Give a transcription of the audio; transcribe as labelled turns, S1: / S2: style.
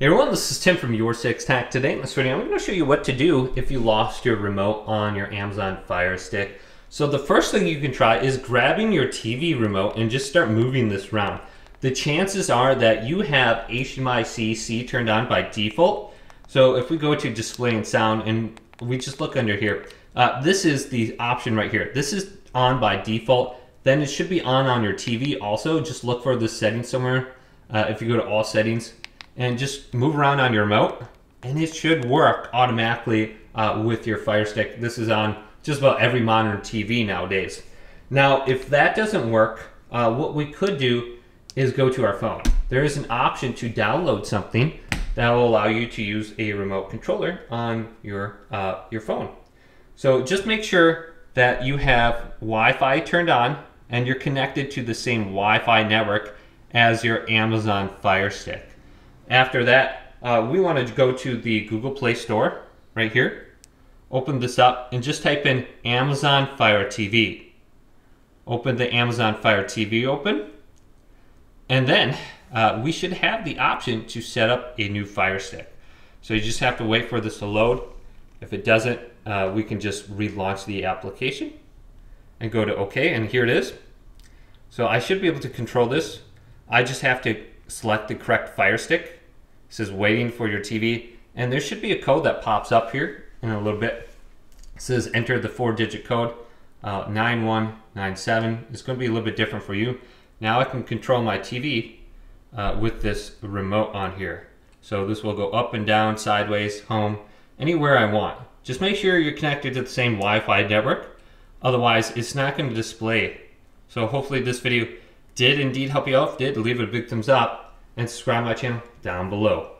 S1: Hey everyone, this is Tim from Your Six Tech. Today in this video, I'm going to show you what to do if you lost your remote on your Amazon Fire Stick. So the first thing you can try is grabbing your TV remote and just start moving this around. The chances are that you have HDMI CEC turned on by default. So if we go to display and sound and we just look under here, uh, this is the option right here. This is on by default. Then it should be on on your TV also. Just look for the setting somewhere. Uh, if you go to all settings, and just move around on your remote and it should work automatically uh, with your Fire Stick. This is on just about every modern TV nowadays. Now, if that doesn't work, uh, what we could do is go to our phone. There is an option to download something that will allow you to use a remote controller on your, uh, your phone. So just make sure that you have Wi-Fi turned on and you're connected to the same Wi-Fi network as your Amazon Fire Stick. After that, uh, we want to go to the Google Play Store right here. Open this up and just type in Amazon Fire TV. Open the Amazon Fire TV open. And then uh, we should have the option to set up a new Fire Stick. So you just have to wait for this to load. If it doesn't, uh, we can just relaunch the application and go to OK, and here it is. So I should be able to control this. I just have to select the correct Fire Stick it says waiting for your TV. And there should be a code that pops up here in a little bit. It says enter the four digit code, uh, 9197. It's going to be a little bit different for you. Now I can control my TV uh, with this remote on here. So this will go up and down, sideways, home, anywhere I want. Just make sure you're connected to the same Wi-Fi network. Otherwise, it's not going to display. So hopefully this video did indeed help you out. If did, leave it a big thumbs up and subscribe to my channel down below.